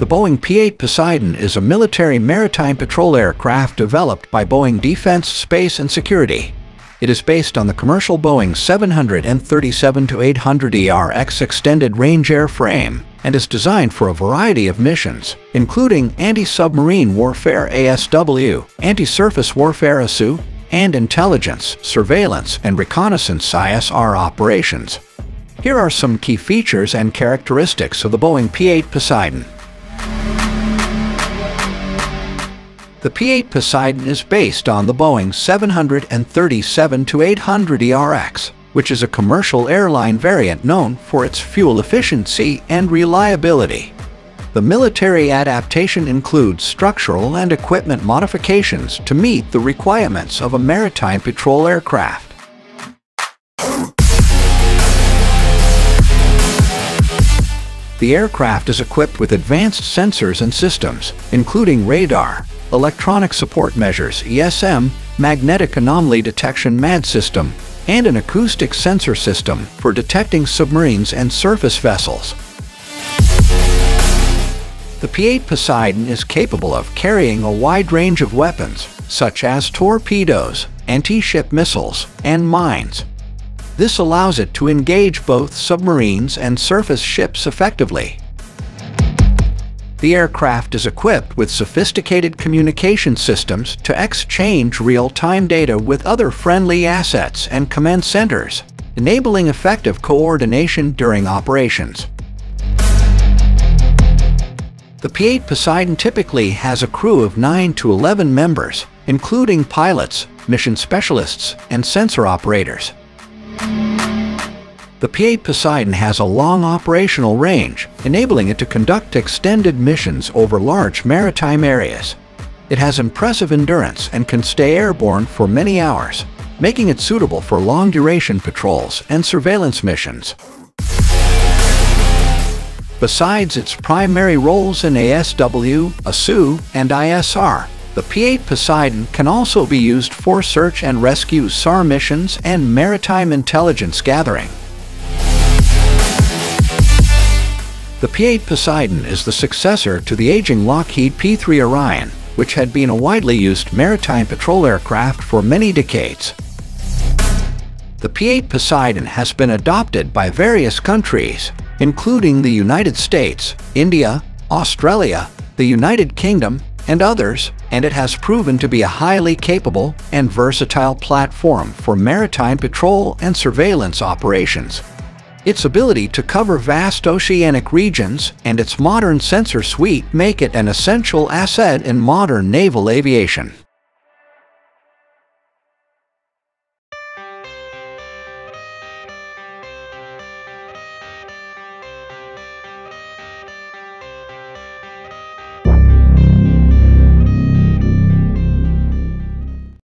The Boeing P-8 Poseidon is a military maritime patrol aircraft developed by Boeing Defense, Space and Security. It is based on the commercial Boeing 737-800ERX extended range airframe and is designed for a variety of missions, including anti-submarine warfare ASW, anti-surface warfare ASU, and intelligence, surveillance, and reconnaissance ISR operations. Here are some key features and characteristics of the Boeing P-8 Poseidon. The P-8 Poseidon is based on the Boeing 737-800ERX, which is a commercial airline variant known for its fuel efficiency and reliability. The military adaptation includes structural and equipment modifications to meet the requirements of a maritime patrol aircraft. The aircraft is equipped with advanced sensors and systems, including radar, electronic support measures ESM, magnetic anomaly detection MAD system, and an acoustic sensor system for detecting submarines and surface vessels. The P-8 Poseidon is capable of carrying a wide range of weapons, such as torpedoes, anti-ship missiles, and mines. This allows it to engage both submarines and surface ships effectively. The aircraft is equipped with sophisticated communication systems to exchange real-time data with other friendly assets and command centers, enabling effective coordination during operations. The P-8 Poseidon typically has a crew of 9 to 11 members, including pilots, mission specialists, and sensor operators. The P-8 Poseidon has a long operational range, enabling it to conduct extended missions over large maritime areas. It has impressive endurance and can stay airborne for many hours, making it suitable for long-duration patrols and surveillance missions. Besides its primary roles in ASW, ASU, and ISR, the P-8 Poseidon can also be used for search and rescue SAR missions and maritime intelligence gathering. The P-8 Poseidon is the successor to the aging Lockheed P-3 Orion, which had been a widely used maritime patrol aircraft for many decades. The P-8 Poseidon has been adopted by various countries, including the United States, India, Australia, the United Kingdom, and others, and it has proven to be a highly capable and versatile platform for maritime patrol and surveillance operations. Its ability to cover vast oceanic regions and its modern sensor suite make it an essential asset in modern naval aviation.